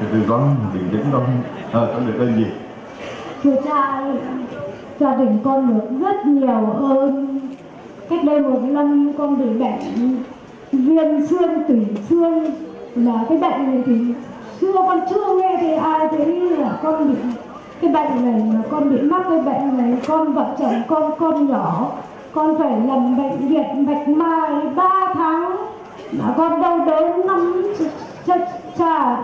từ từ con bình tĩnh con à, con được ơn gì? Thưa cha gia đình con được rất nhiều ơn cách đây một năm con bị bệnh viêm xương tủy xương. Là cái bệnh này thì xưa con chưa nghe thì ai thấy là con bị cái bệnh này mà con bị mắc cái bệnh này con vợ chồng con con nhỏ con phải nằm bệnh viện bạch mai ba tháng. Mà con đau đớn lắm cha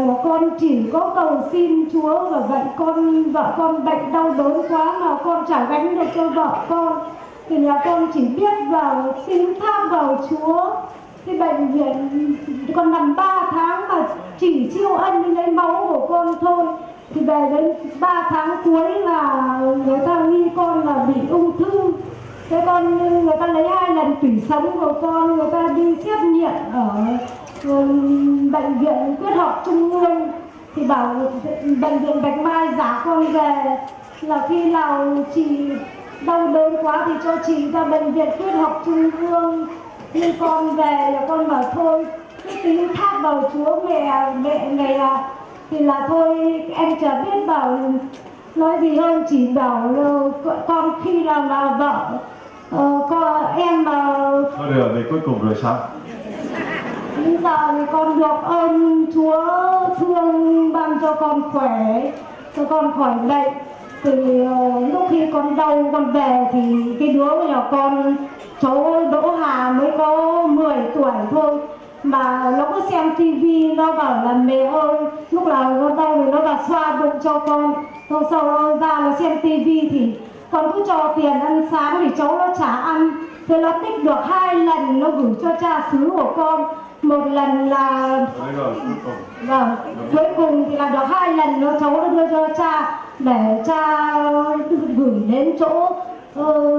rằng là, con chỉ có cầu xin Chúa và vậy con vợ con bệnh đau đớn quá mà con chả gánh được cho vợ con. Thì là con chỉ biết vào xin tham vào Chúa. Thì bệnh viện con nằm 3 tháng mà chỉ siêu ân lấy máu của con thôi. Thì về đến 3 tháng cuối là người ta nghi con là bị ung thư. Thế con người ta lấy hai lần tủy sống của con người ta đi xét nghiệm ở bệnh viện quyết học trung ương thì bảo bệnh viện bạch mai giả con về. Là khi nào chị đau đớn quá thì cho chị ra bệnh viện quyết học trung ương. Nhưng con về là con bảo thôi cứ tính thác vào chúa mẹ mẹ mẹ à. Thì là thôi em chả biết bảo nói gì hơn chỉ bảo là con khi nào là vợ uh, con em mà thôi được rồi cuối cùng rồi sao? Giờ thì con được ơn Chúa thương ban cho con khỏe, cho con khỏi bệnh. Thì ờ, lúc khi con đau con về thì cái đứa nhà con cháu Đỗ Hà mới có 10 tuổi thôi. Mà nó cứ xem tivi nó bảo là mẹ ơi lúc nào nó đau thì nó vào xoa bụng cho con. Hôm sau nó ra nó xem tivi thì con cứ cho tiền ăn sáng thì cháu nó chả ăn. Thế nó tích được hai lần nó gửi cho cha xứ của con một lần là vâng cuối cùng thì là được hai lần nó cháu nó đưa cho cha để cha gửi đến chỗ ờ,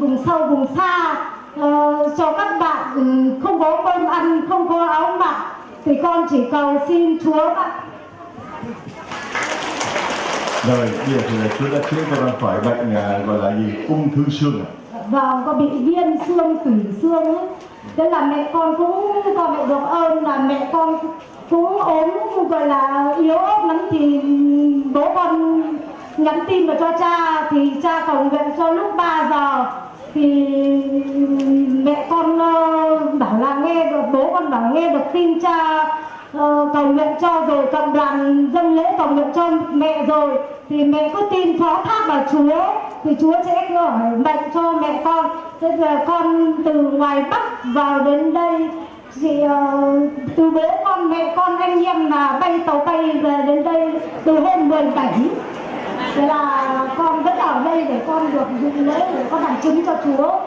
vùng sâu vùng xa ờ, cho các bạn ừ, không có cơm ăn không có áo mặc. Thì con chỉ cầu xin chúa bạn rồi bây giờ thì là Chúa đã chữa cho con khỏi bệnh à, gọi là gì? Ung thư xương à vâng con bị viêm xương, tủy xương ấy. Thế là mẹ con cũng con mẹ được ơn là mẹ con cũng ốm, gọi là yếu ớt lắm. Thì bố con nhắn tin vào cho cha, thì cha cầu nguyện cho lúc 3 giờ. Thì mẹ con ờ, bảo là nghe được, bố con bảo nghe được tin cha ờ, cầu nguyện cho rồi cộng đoàn dâng lễ cầu nguyện cho mẹ rồi. Thì mẹ có tin phó thác vào Chúa. Thì Chúa sẽ gửi bệnh cho mẹ con. Thế giờ con từ ngoài Bắc vào đến đây. Thì uh, từ bố con mẹ con anh em là bay tàu bay về đến đây từ hôm 17 thế là con vẫn ở đây để con được dự lễ để con làm chứng cho Chúa.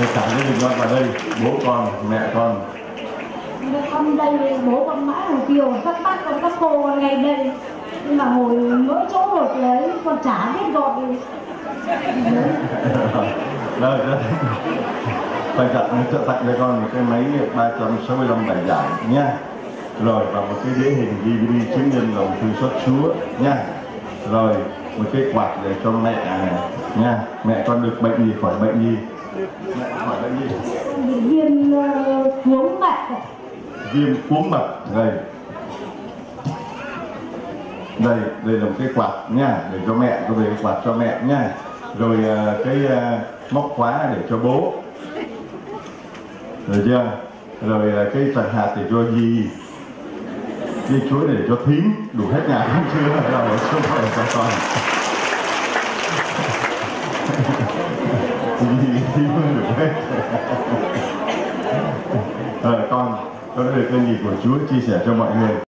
Rồi cả gia đình con vào đây. Bố con mẹ con. Con đây bố con mãi ở kiều các bác con các cô con ngay đây. Nhưng mà ngồi mỗi chỗ một lấy con chả biết gọi. Rồi đó quan trọng cho tặng cho con một cái máy 365 bài giải nha. Rồi và một cái đĩa hình DVD chứng nhân lòng thương xót Chúa nha. Rồi một cái quạt để cho mẹ nha. Mẹ con được bệnh gì khỏi bệnh gì viêm cuống mật viêm cuống mật đây. Đây đây là một cái quạt nha, để cho mẹ tôi về cái quạt cho mẹ nha. Rồi ờ, cái ờ, móc khóa để cho bố. Rồi chưa? Rồi ờ, cái trà hạt để cho gì cái chuối để cho thím. Đủ hết nhà không chưa? Rồi không phải cho con gì thím hết con con đã được cái gì của Chúa chia sẻ cho mọi người?